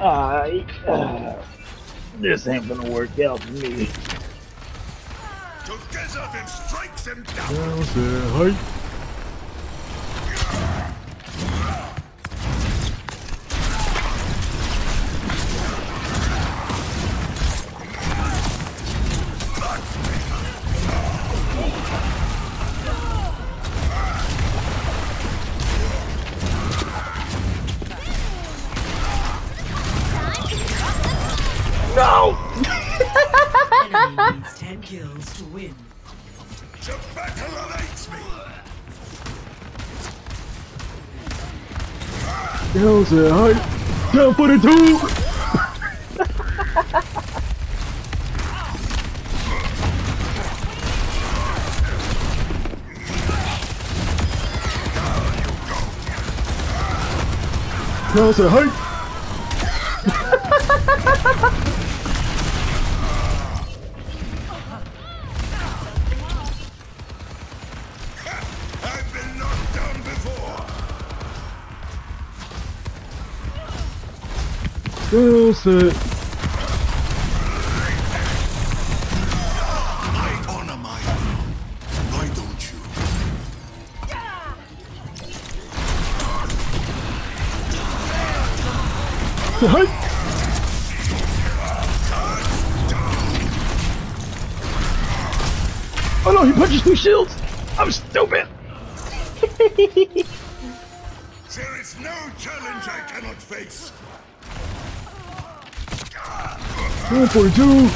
I, uh, this ain't gonna work out for me. Together then strikes them down. Down there, height. 10 kills to win. The battle awaits me. Down there, height. Down for the two. Down there, height. I've Don't you? Height. Oh no, he punches through shields! I'm stupid! There is no challenge I cannot face. Down for the two.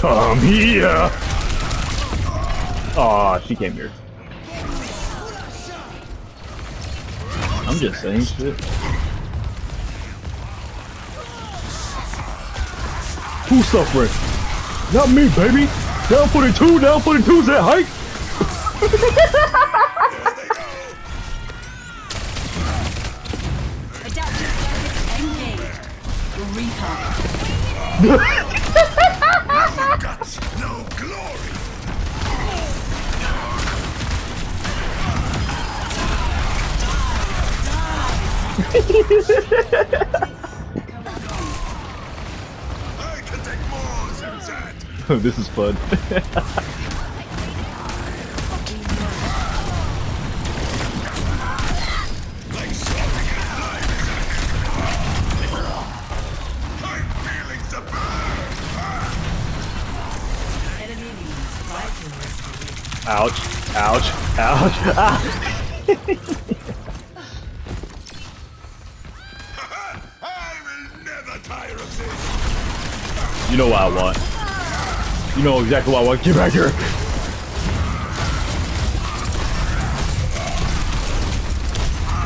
Come here! Aw, she came here. I'm just saying shit. Who's suffering? Not me, baby. Down 42. Down for the twos at Guts, no glory. This is fun. ouch, ouch, ouch. Ah. You know what I want. You know exactly what I want. Get back here!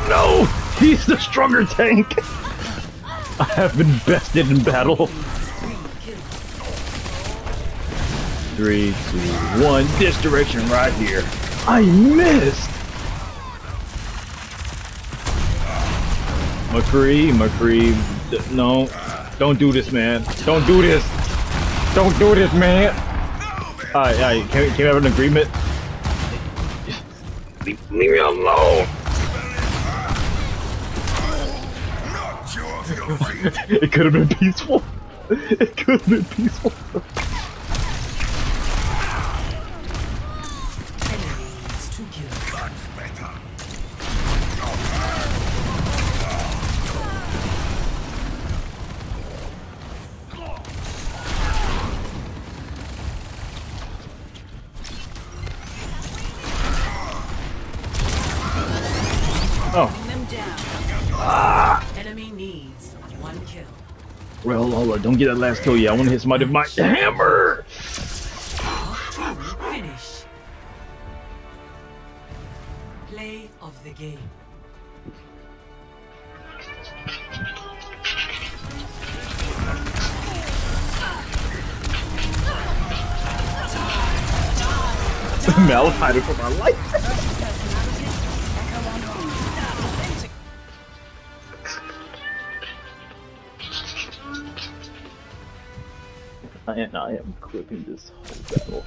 No! He's the stronger tank! I have been bested in battle. Three, two, one. This direction right here. I missed! McCree, McCree, no. Don't do this, man. Don't do this! Don't do this, man! Alright, alright, can, we- can we have an agreement? Leave, leave me alone! Knocked you off your feet. It could have been peaceful. It could have been peaceful. Oh, them down. Enemy needs 1 kill. well, hold on. Don't get that last kill yet. I want to hit somebody with my hammer. Finish. Play of the game. Mal hiding for my life. and I am clipping this whole battle.